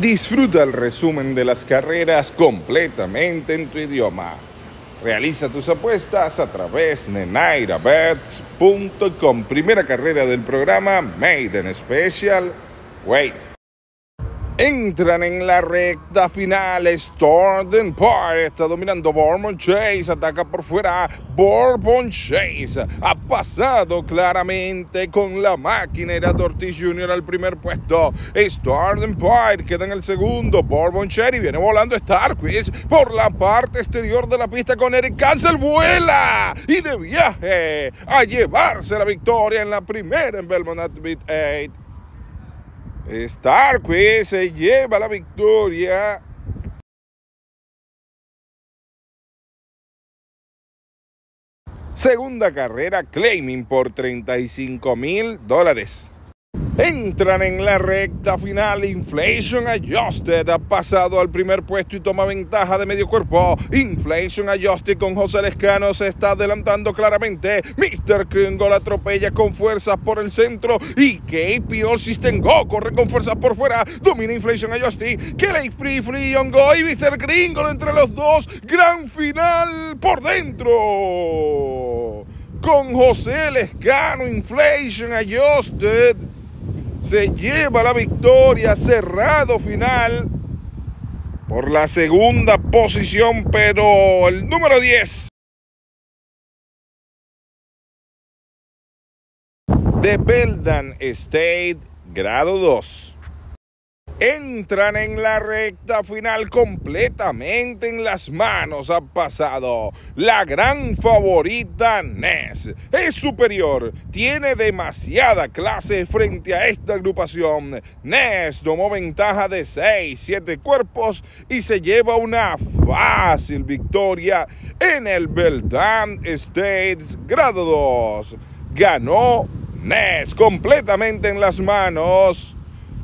Disfruta el resumen de las carreras completamente en tu idioma. Realiza tus apuestas a través de nairabets.com. Primera carrera del programa Made in Special. Wait. Entran en la recta final. Storden Park está dominando Bourbon Chase. Ataca por fuera. Bourbon Chase ha pasado claramente con la máquina. Era Ortiz Jr. al primer puesto. Storden Park queda en el segundo. Bourbon Chase viene volando Starquiz por la parte exterior de la pista con Eric Cancel. Vuela y de viaje a llevarse la victoria en la primera en Belmont at Beat 8. Starquist se lleva la victoria. Segunda carrera, claiming por 35 mil dólares. Entran en la recta final. Inflation Adjusted ha pasado al primer puesto y toma ventaja de medio cuerpo. Inflation Adjusted con José Lescano se está adelantando claramente. Mr. Kringle atropella con fuerzas por el centro. Y KPO System Go corre con fuerzas por fuera. Domina Inflation Adjusted. Kelly Free Free on Go y Mr. Kringle entre los dos. Gran final por dentro. Con José Lescano, Inflation Adjusted se lleva la victoria cerrado final por la segunda posición, pero el número 10 de Beldan State, grado 2 entran en la recta final completamente en las manos. Ha pasado la gran favorita Ness. Es superior, tiene demasiada clase frente a esta agrupación. Ness tomó ventaja de 6, 7 cuerpos y se lleva una fácil victoria en el Beldan States grado 2. Ganó Ness completamente en las manos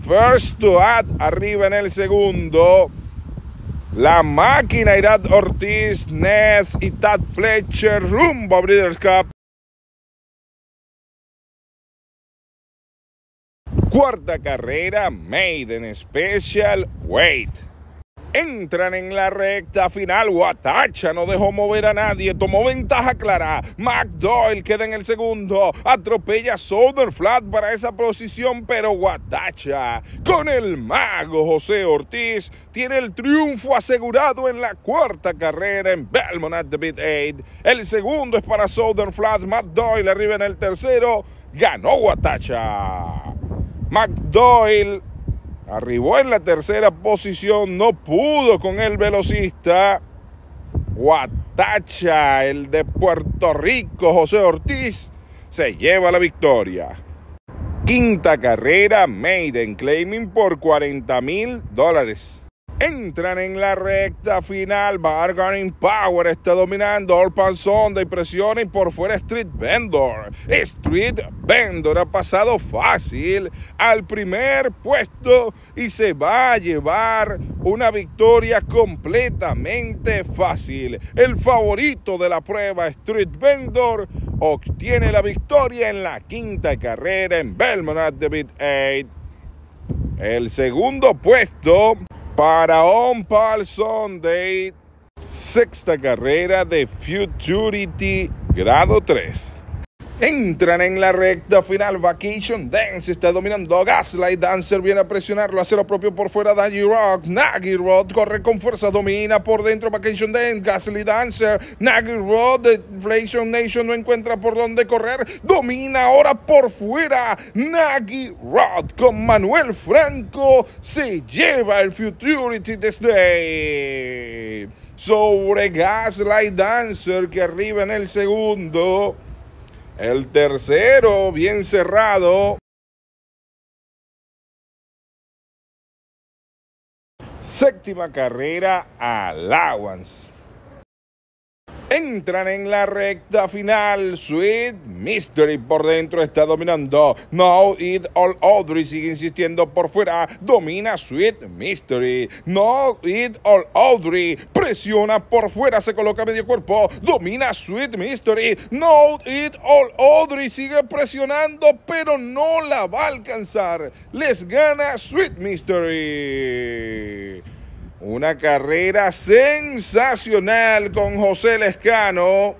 First to add, arriba en el segundo. La máquina Irad Ortiz, Ness y Tad Fletcher rumbo a Breeders' Cup. Cuarta carrera, Maiden Special Weight entran en la recta final. Guatacha no dejó mover a nadie, tomó ventaja clara. McDoyle queda en el segundo, atropella Southern Flat para esa posición, pero Guatacha con el mago José Ortiz tiene el triunfo asegurado en la cuarta carrera en Belmont at the Beat 8. El segundo es para Southern Flat, McDoyle arriba en el tercero, ganó Guatacha. McDoyle Arribó en la tercera posición, no pudo con el velocista. Guatacha, el de Puerto Rico, José Ortiz, se lleva la victoria. Quinta carrera, Maiden, claiming por 40 mil dólares. Entran en la recta final. Bargaining Power está dominando. All Sunday presiona y por fuera Street Vendor. Street Vendor ha pasado fácil al primer puesto y se va a llevar una victoria completamente fácil. El favorito de la prueba, Street Vendor, obtiene la victoria en la quinta carrera en Belmont at the Beat 8. El segundo puesto para On Pal Sunday, sexta carrera de Futurity grado 3. Entran en la recta final. Vacation Dance está dominando. Gaslight Dancer viene a presionarlo. Hace lo propio por fuera. Nagy Rock. Nagy Rod corre con fuerza. Domina por dentro. Vacation Dance. Gaslight Dancer. Nagy Rod. Inflation Nation no encuentra por dónde correr. Domina ahora por fuera. Nagy Rod con Manuel Franco. Se lleva el Futurity desde sobre Gaslight Dancer que arriba en el segundo. El tercero, bien cerrado. Séptima carrera, Allowance. Entran en la recta final. Sweet Mystery por dentro está dominando. No It All Audrey sigue insistiendo por fuera. Domina Sweet Mystery. No It All Audrey presiona por fuera. Se coloca medio cuerpo. Domina Sweet Mystery. No It All Audrey sigue presionando, pero no la va a alcanzar. Les gana Sweet Mystery. Una carrera sensacional con José Lescano.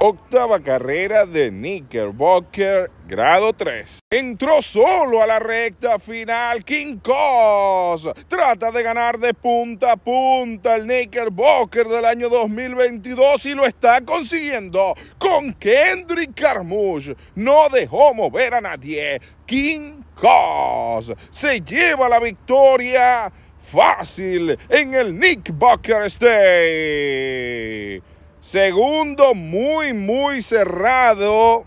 Octava carrera de Knickerbocker, grado 3. Entró solo a la recta final. King Cos trata de ganar de punta a punta el Knickerbocker del año 2022 y lo está consiguiendo con Kendrick Carmouche. No dejó mover a nadie. King Cos se lleva la victoria fácil en el Nick Bucker State. Segundo, muy, muy cerrado.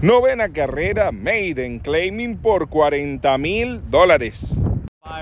Novena carrera, Maiden claiming por 40 mil dólares.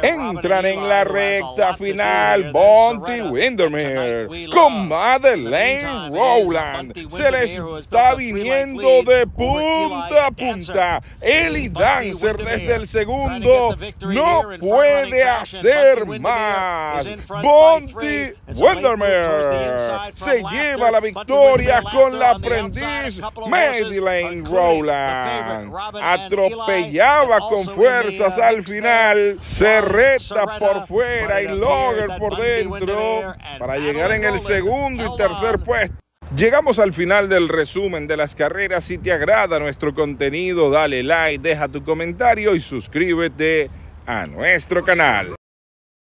Entran en la recta final Bonty Windermere con Madeleine Rowland. Se les está viniendo de punta a punta. Eli Dancer desde el segundo no puede hacer más. Bonty Windermere se lleva la victoria con la aprendiz Madeleine Rowland. Atropellaba con fuerzas al final. Se reta por fuera y Logger por dentro para llegar en el segundo y tercer puesto. Llegamos al final del resumen de las carreras. Si te agrada nuestro contenido, dale like, deja tu comentario y suscríbete a nuestro canal.